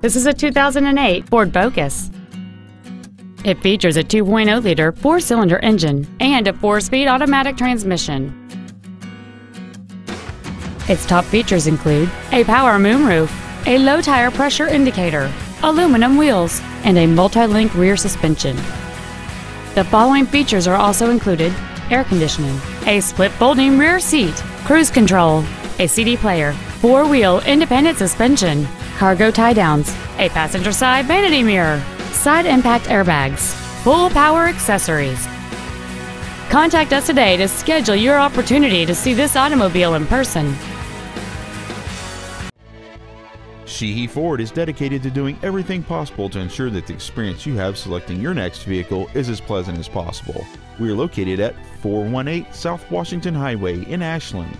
This is a 2008 Ford Focus. It features a 2.0-liter four-cylinder engine and a four-speed automatic transmission. Its top features include a power moonroof, a low tire pressure indicator, aluminum wheels, and a multi-link rear suspension. The following features are also included air conditioning, a split folding rear seat, cruise control, a CD player, four-wheel independent suspension, cargo tie-downs, a passenger side vanity mirror, side impact airbags, full power accessories. Contact us today to schedule your opportunity to see this automobile in person. Sheehy Ford is dedicated to doing everything possible to ensure that the experience you have selecting your next vehicle is as pleasant as possible. We are located at 418 South Washington Highway in Ashland.